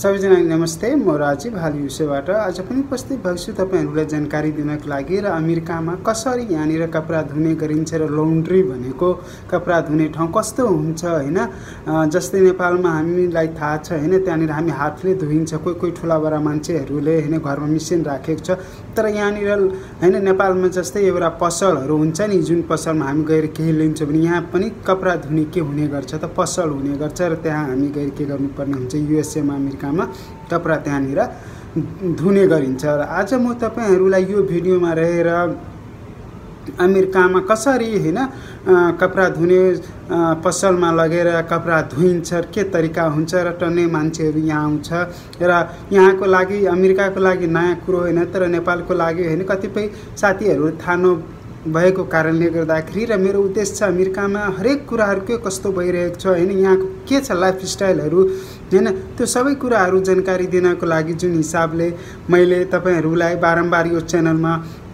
सबैजनालाई नमस्ते म राजीव हाल युसेबाट आज पनि उपस्थित भएको छु तपाईँहरूलाई जानकारी दिनको लागि र अमेरिकामा कसरी यहाँनिर कपडा धुने गरिन्छ र लन्ड्री भनेको कपडा धुने ठाउँ कस्तो हुन्छ होइन? जस्तै नेपालमा हामीलाई थाहा छ होइन? त्यहाँनिर हामी हातले धोइन्छ कोही कोही ठुला बडा मान्छेहरूले होइन? घरमा मिसिन राखेको छ। तर यहाँनिर होइन? नेपालमा जस्तै एउटा पसलहरू हुन्छ नि जुन पसलमा हामी गएर केही लिन्छौँ भने यहाँ पनि कपडा धुने के हुने गर्छ त? पसल हुने गर्छ र त्यहाँ हामी गएर के गर्नुपर्ने हुन्छ? युएसएमा अमेरिकामा कपडा त्यहाँनिर धुने गरिन्छ। र आज म तपाईँहरूलाई यो भिडियोमा रहेर अमेरिकामा कसरी होइन कपडा धुने पसलमा लगेर कपडा धोइन्छ के तरिका हुन्छ र टन्ने मान्छेहरू यहाँ आउँछ। र यहाँको लागि अमेरिकाको लागि नयाँ कुरो होइन तर नेपालको लागि होइन कतिपय साथीहरू थाहा नभएको कारणले गर्दाखेरि र मेरो उद्देश्य छ अमेरिकामा हरेक कुराहरू के कस्तो भइरहेको छ होइन यहाँको के छ लाइफस्टाइलहरू होइन त्यो सबै कुराहरू जानकारी दिनको लागि जुन हिसाबले मैले तपाईँहरूलाई बारम्बार यो च्यानलमा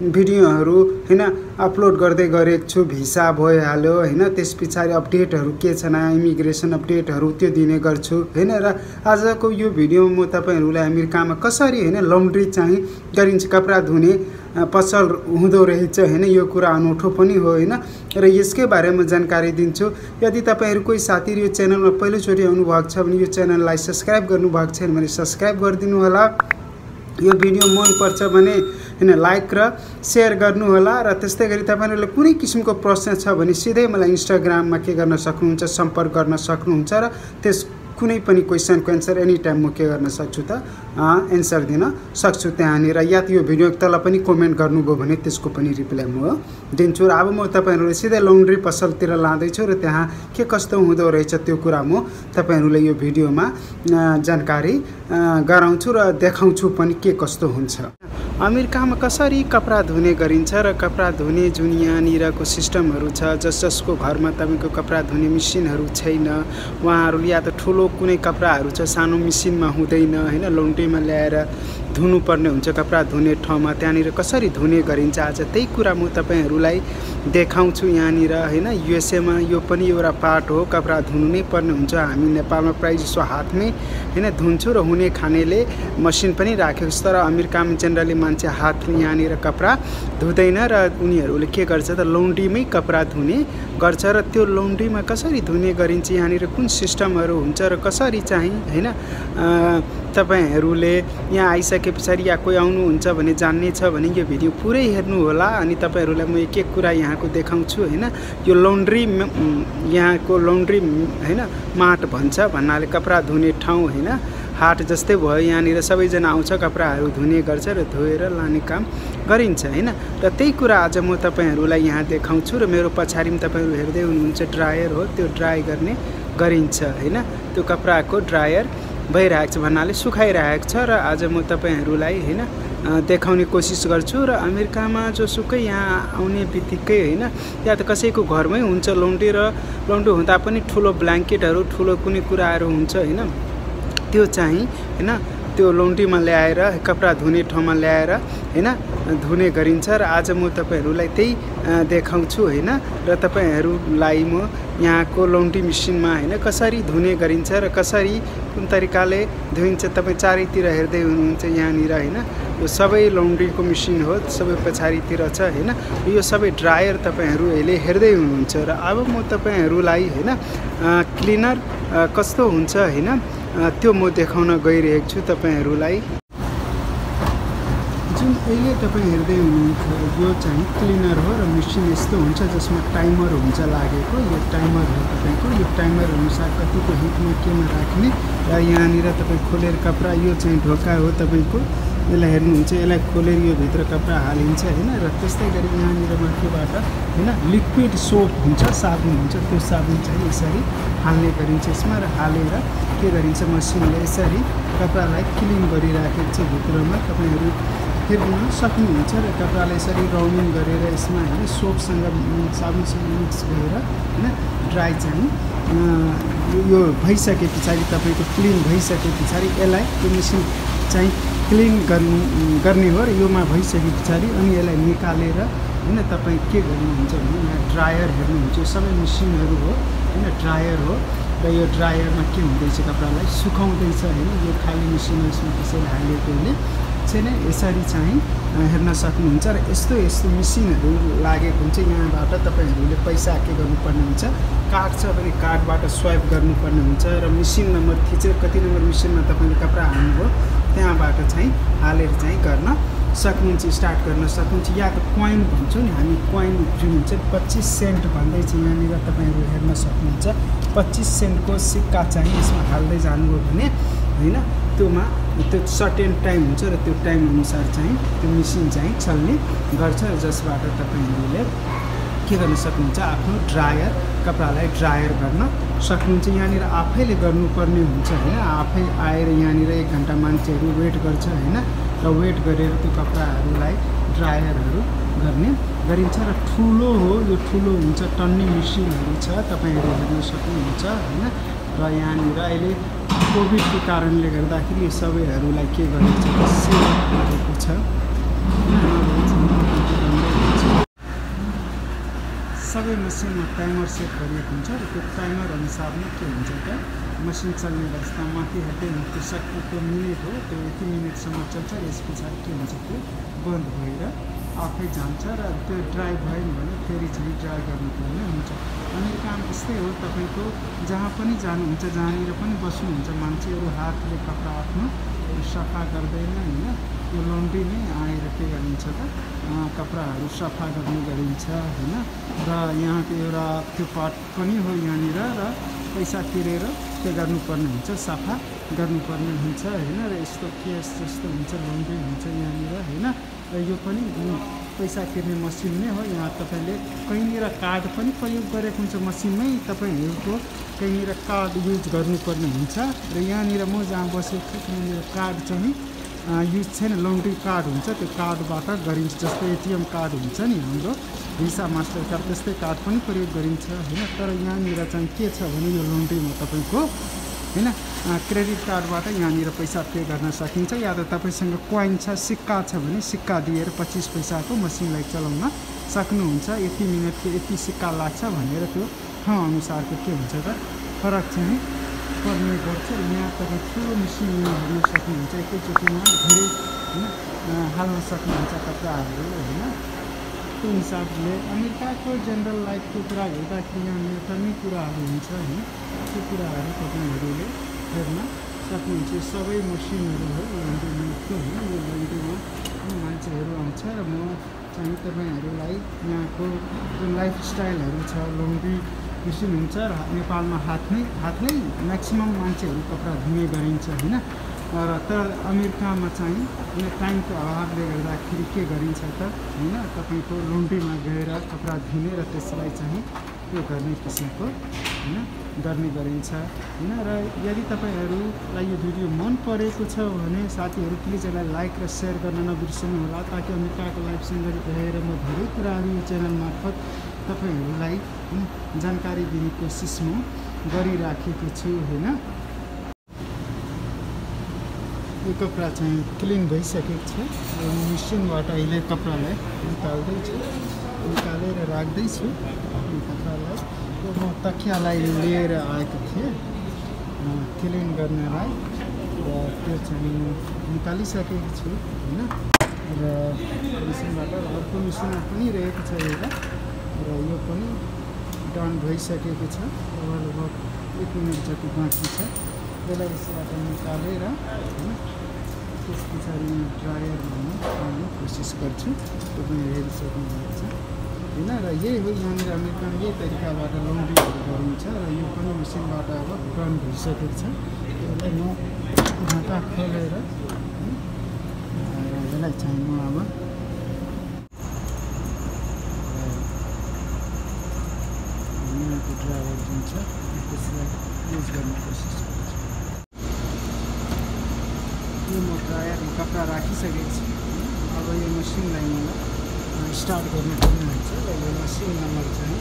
भिडियोहरू होइन अपलोड गर्दै गरेको छु भिसा भइहाल्यो होइन त्यस पछाडि अपडेटहरू के छ नयाँ इमिग्रेसन अपडेटहरू त्यो दिने गर्छु होइन र आजको यो भिडियोमा म तपाईँहरूलाई अमेरिकामा कसरी होइन लन्ड्री चाहिँ गरिन्छ कपडा धुने पसल हुँदो रहेछ होइन यो कुरा अनौठो पनि हो होइन। र यसकै बारेमा जानकारी दिन्छु। यदि तपाईँहरू कोही साथीहरू यो च्यानलमा पहिलोचोटि आउनुभएको छ भने यो च्यानललाई सब्सक्राइब गर्नुभएको छैन भने सब्सक्राइब गरिदिनु होला। यो भिडियो मनपर्छ भने होइन लाइक र सेयर गर्नुहोला र त्यस्तै गरी तपाईँहरूले कुनै किसिमको प्रश्न छ भने सिधै मलाई इन्स्टाग्राममा के गर्न सक्नुहुन्छ सम्पर्क गर्न सक्नुहुन्छ र त्यस कुनै पनि क्वेसनको एन्सर एनी टाइम म के गर्न सक्छु त एन्सर दिन सक्छु त्यहाँनिर। या त यो भिडियो तल पनि कमेन्ट गर्नुभयो भने त्यसको पनि रिप्लाई म दिन्छु। र अब म तपाईँहरूलाई सिधै लन्ड्री पसलतिर लाँदैछु र त्यहाँ के कस्तो हुँदो रहेछ त्यो कुरा म तपाईँहरूलाई यो भिडियोमा जानकारी गराउँछु र देखाउँछु पनि के कस्तो हुन्छ। अमेरिकामा कसरी कपडा धुने गरिन्छ र कपडा धुने जुन यहाँनिरको सिस्टमहरू छ जस जसको घरमा तपाईँको कपडा धुने मेसिनहरू छैन उहाँहरू या त ठुलो कुनै कपडाहरू छ सानो मेसिनमा हुँदैन होइन लन्ड्रीमा ल्याएर धुनुपर्ने हुन्छ कपडा धुने ठाउँमा त्यहाँनिर कसरी धुने गरिन्छ आज त्यही कुरा म तपाईँहरूलाई देखाउँछु यहाँनिर होइन? युएसएमा यो पनि एउटा पार्ट हो कपडा धुनु नै पर्ने हुन्छ। हामी नेपालमा प्रायः जसो हातमै होइन धुन्छु र हुने खानेले मसिन पनि राखेको छ। तर अमेरिकामा जेनरली मान्छे हातले यहाँनिर कपडा धुँदैन र उनीहरूले के गर्छ त लन्ड्रीमै कपडा धुने गर्छ र त्यो लन्ड्रीमा कसरी धुने गरिन्छ यहाँनिर कुन सिस्टमहरू हुन्छ र कसरी चाहिँ होइन तपाईँहरूले यहाँ आइसके पछाडि या कोही आउनुहुन्छ भने जान्ने छ भने यो भिडियो पुरै हेर्नु होला। अनि तपाईँहरूलाई म एक एक कुरा यहाँको देखाउँछु होइन? यो लन्ड्री यहाँको लन्ड्री होइन? माट भन्छ भन्नाले कपडा धुने ठाउँ होइन? हाट जस्तै भयो यहाँनिर सबैजना आउँछ कपडाहरू धुने गर्छ र धोएर लाने काम गरिन्छ होइन? र त्यही कुरा आज म तपाईँहरूलाई यहाँ देखाउँछु र मेरो पछाडि पनि तपाईँहरू हेर्दै हुनुहुन्छ ड्रायर हो त्यो ड्राई गर्ने गरिन्छ होइन? त्यो कपडाको ड्रायर। भइरहेको छ भन्नाले सुकाइरहेको छ र आज म तपाईँहरूलाई होइन देखाउने कोसिस गर्छु र अमेरिकामा जोसुकै यहाँ आउने बित्तिकै होइन या त कसैको घरमै हुन्छ लन्ड्री र लन्ड्री हुँदा पनि ठुलो ब्ल्याङ्केटहरू ठुलो कुनै कुराहरू हुन्छ होइन त्यो चाहिँ होइन त्यो लन्ड्रीमा ल्याएर कपडा धुने ठाउँमा ल्याएर होइन धुने गरिन्छ र आज म तपाईँहरूलाई त्यही देखाउँछु होइन? र तपाईँहरूलाई म यहाँको लन्ड्री मेसिनमा होइन कसरी धुने गरिन्छ र कसरी कुन तरिकाले धुइन्छ तपाईँ चारैतिर हेर्दै हुनुहुन्छ यहाँनिर होइन? यो सबै लन्ड्रीको मेसिन हो सबै पछाडितिर छ होइन? यो सबै ड्रायर तपाईँहरू अहिले हेर्दै हुनुहुन्छ र अब म तपाईँहरूलाई होइन क्लिनर कस्तो हुन्छ होइन? त्यो म देखाउन गइरहेको छु तपाईँहरूलाई। अहिले तपाईँ हेर्दै हुनुहुन्छ यो चाहिँ क्लिनर हो र मेसिन यस्तो हुन्छ जसमा टाइमर हुन्छ लागेको। यो टाइमर हो तपाईँको यो टाइमर अनुसार कतिको हिटमा केमा राख्ने र यहाँनिर तपाईँ खोलेर कपडा यो चाहिँ ढोका हो तपाईँको। यसलाई हेर्नुहुन्छ यसलाई खोलेर यो भित्र कपडा हालिन्छ होइन? र त्यस्तै गरी यहाँनिर माथिबाट होइन? लिक्विड सोप हुन्छ साबुन हुन्छ त्यो साबुन चाहिँ यसरी हाल्ने गरिन्छ। यसमा र हालेर के गरिन्छ मसिनले? यसरी कपडालाई क्लिन गरिराखेको छ भित्रमा। तपाईँहरू हेर्न सक्नुहुन्छ र कपडालाई यसरी राउन्डिङ गरेर यसमा होइन सोपसँग साबुनसँग मिक्स गरेर होइन ड्राई चाहिँ यो- भइसके पछाडि तपाईँको क्लिन भइसके पछाडि यसलाई यो मेसिन चाहिँ क्लिन गर्नु गर्ने हो र योमा भइसके पछाडि अनि यसलाई निकालेर होइन तपाईँ के गर्नुहुन्छ भने यहाँ ड्रायर हेर्नुहुन्छ। यो सबै मेसिनहरू हो होइन ड्रायर हो र यो ड्रायरमा के हुँदैछ कपडालाई सुकाउँदैछ होइन यो खाली मेसिन यसमा कसैले हालेको छैन यसरी चाहिँ हेर्न सक्नुहुन्छ र यस्तो यस्तो मेसिनहरू लागेको हुन्छ। यहाँबाट तपाईँहरूले पैसा के गर्नुपर्ने हुन्छ? कार्ड छ भने कार्डबाट स्वाइप गर्नुपर्ने हुन्छ र मेसिन नम्बर थिचेर कति नम्बर मेसिनमा तपाईँले कपडा हाल्नुभयो त्यहाँबाट चाहिँ हालेर चाहिँ गर्न सक्नुहुन्छ स्टार्ट गर्न सक्नुहुन्छ। या त कोइन भन्छौँ नि हामी कोइन जुन हुन्छ पच्चिस सेन्ट भन्दैछ यहाँनिर तपाईँहरू हेर्न सक्नुहुन्छ। पच्चिस सेन्टको सिक्का चाहिँ यसमा हाल्दै जानुभयो भने होइन त्योमा त्यो सर्टेन टाइम हुन्छ र त्यो टाइम अनुसार चाहिँ त्यो मेसिन चाहिँ चल्ने गर्छ जसबाट तपाईँहरूले के गर्न सक्नुहुन्छ आफ्नो ड्रायर कपडालाई ड्रायर गर्न सक्नुहुन्छ। यहाँनिर आफैले गर्नुपर्ने हुन्छ होइन। आफै आएर यहाँनिर एक घन्टा मान्छेहरू वेट गर्छ होइन र वेट गरेर त्यो कपडाहरूलाई ड्रायरहरू गर्ने गरिन्छ र ठुलो हो यो ठुलो हुन्छ टन्ने मेसिनहरू छ तपाईँहरू हेर्न सक्नुहुन्छ होइन। र यहाँनिर अहिले कोभिडको कारणले गर्दाखेरि सबैहरूलाई के गरेको छ छ। सबै मसिनमा टाइमर सेट गरिएको हुन्छ र त्यो टाइमर अनुसारमै के हुन्छ त मसिन चल्ने अवस्था माथि हेर्दै त्यो सकेको मिनेट हो त्यो यति मिनटसम्म चल्छ यस पछाडि के हुन्छ त्यो बन्द भएर आफै जान्छ र त्यो ड्राई भएन भने फेरि चाहिँ ड्राई गर्नुपर्ने हुन्छ। अमेरिकामा त्यस्तै हो तपाईँको जहाँ पनि जानुहुन्छ जहाँनिर पनि बस्नुहुन्छ मान्छेहरू हातले कपडा आफ्नो सफा गर्दैन होइन। त्यो लन्ड्री नै आएर के गरिन्छ त? कपडाहरू सफा गर्ने गरिन्छ होइन। र यहाँको एउटा त्यो पार्ट पनि हो यहाँनिर र पैसा तिरेर के गर्नुपर्ने हुन्छ सफा गर्नुपर्ने हुन्छ होइन। र यस्तो केस जस्तो हुन्छ लन्ड्री हुन्छ यहाँनिर होइन। र यो पनि पैसा तिर्ने मसिन नै हो। यहाँ तपाईँले कहीँनिर कार्ड पनि प्रयोग गरेको हुन्छ मसिनमै। तपाईँहरूको कहीँनिर कार्ड युज गर्नुपर्ने हुन्छ। र यहाँनिर म जहाँ बसेको छु त्यहाँनिर कार्ड चाहिँ युज छैन। लन्ड्री कार्ड हुन्छ। त्यो कार्डबाट गरिन्छ। जस्तो एटिएम कार्ड हुन्छ नि हाम्रो। भिसा मास्टर कार्ड त्यस्तै कार्ड पनि प्रयोग गरिन्छ होइन? तर यहाँनिर चाहिँ के छ भने यो लन्ड्रीमा तपाईँको होइन? क्रेडिट कार्डबाट यहाँनिर पैसा पे गर्न सकिन्छ। या त तपाईँसँग कोइन छ सिक्का छ भने सिक्का दिएर पच्चिस पैसाको मसिनलाई चलाउन सक्नुहुन्छ। यति मिनटको यति सिक्का लाग्छ भनेर त्यो ठाउँ अनुसारको के हुन्छ त? फरक चाहिँ पर्ने गर्छ। यहाँ तपाईँ ठुलो मेसिन हेर्न सक्नुहुन्छ। एकैचोटिमा धेरै होइन? हाल्न सक्नुहुन्छ कपडाहरू होइन? त्यो हिसाबले अमेरिकाको जेनरल लाइफको कुरा हेर्दाखेरि यहाँनिर पनि कुराहरू हुन्छ होइन त्यो कुराहरू तपाईँहरूले हेर्न सक्नुहुन्छ। सबै मसिनहरू हो लन्ड्रीको होइन यो लन्ड्रीमा मान्छेहरू आउँछ र म चाहिँ तपाईँहरूलाई यहाँको जुन लाइफस्टाइलहरू छ लन्ड्री मेसिन हुन्छ र नेपालमा हातमै हातमै म्याक्सिमम् मान्छेहरू कपडा धुने गरिन्छ होइन? र तर अमेरिकामा चाहिँ यो टाइमको अभावले गर्दाखेरि के गरिन्छ त? होइन तपाईँको लन्ड्रीमा गएर कपडा धुने र त्यसलाई चाहिँ त्यो गर्ने किसिमको होइन गर्ने गरिन्छ होइन र यदि तपाईँहरूलाई यो भिडियो मन परेको छ भने साथीहरू प्लिज यसलाई लाइक र सेयर गर्न नबिर्सनु होला ताकि अमेरिकाको लाइफसँग रहेर म धेरै कुराहरू यो च्यानल मार्फत तपाईँहरूलाई जानकारी दिने कोसिस म गरिराखेको छु होइन। यो कपडा चाहिँ क्लिन भइसकेको छ। मेसिनबाट अहिले कपडालाई निकाल्दैछु निकालेर राख्दैछु कपडालाई। म तकियालाई लिएर आएको थिएँ। क्लिन गर्नलाई र त्यो चाहिँ निकालिसकेको छु होइन? र मेसिनबाट अर्को मेसिनमा पनि रहेको छ एउटा। र यो पनि डन भइसकेको छ। लगभग एक मिनट जति बाँकी छ। यसलाई यसबाट निकालेर होइन त्यस पछाडि ड्रायर भन्नु पाउने कोसिस गर्छु तपाईँ हेरिसक्नुभएको छ होइन र यही हो यहाँनिर अमेरिकामा यही तरिकाबाट लन्ड्रीहरू गरिन्छ र यो पनि मेसिनबाट अब डन भइसकेको छ यसलाई म ढाका खोलेर यसलाई चाहिँ म अब ड्राइभर जुन छ त्यसलाई युज गर्ने कोसिस ड्रायरमा कपडा राखिसकेको छु अब यो मसिनलाई मलाई स्टार्ट गर्नुपर्ने हुन्छ र यो मसिन नम्बर चाहिँ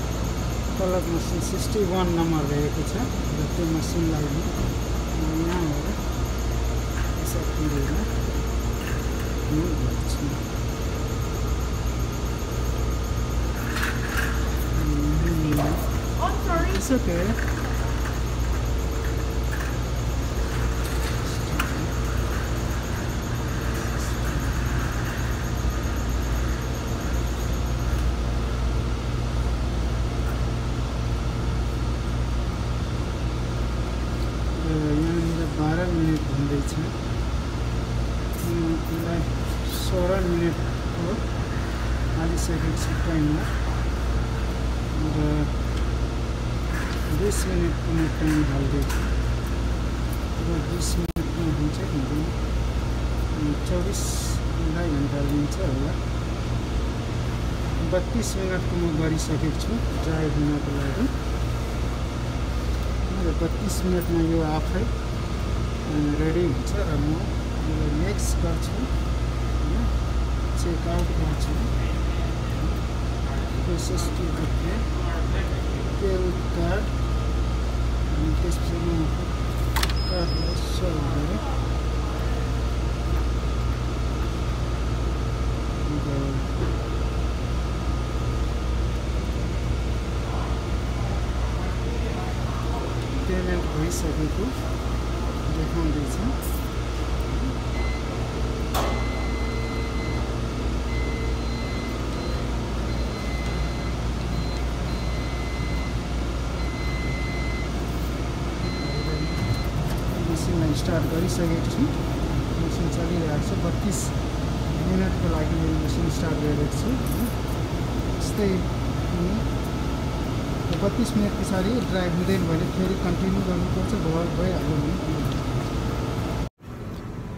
colour machine sixty one number रहेको छ। र त्यो मसिनलाई यहाँबाट सकिँदैन गर्छु। It's okay. हुँदैछ त्यसलाई सोह्र मिनटको हालिसकेको छु टाइममा र बिस मिनटको म टाइम हाल्दैछु र बिस मिनटमा हुन्छ हुँदैन चौबिस आधा घन्टा लिन्छ होला बत्तिस मिनटको म गरिसकेको छु ड्राई हुनको लागि र बत्तिस मिनटमा यो आफै रेडी हुन्छ र म यो नेक्स्ट गर्छु चेकआउट गर्छु प्रोसेस टु तेल कार्ड अनि त्यसपछि म कार्डलाई सर्भ गरेँ पेमेन्ट भइसकेको देखाउँदैछ स्टार्ट गरिसकेको छु। मेसिन चलिरहेको छ। बत्तिस मिनटको लागि मेरो मेसिन स्टार्ट गरेको छु यस्तै बत्तिस मिनट पछाडि ड्राई हुँदैन भने फेरि कन्टिन्यू गर्नुपर्छ। भयो भइहाल्यो भने।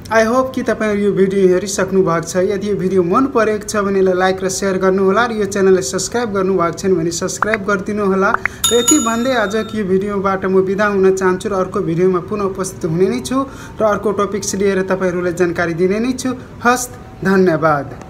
आई होप कि तपाईँहरू यो भिडियो हेरिसक्नु भएको छ। यदि यो भिडियो मन परेको छ भने लाइक र सेयर गर्नुहोला र यो च्यानललाई सब्सक्राइब गर्नुभएको छैन भने सब्सक्राइब गरिदिनु होला र यति भन्दै आजको यो भिडियोबाट म बिदा हुन चाहन्छु र अर्को भिडियोमा पुनः उपस्थित हुने नै छु र अर्को टपिक्स लिएर तपाईँहरूलाई जानकारी दिने नै छु। हस्त धन्यवाद।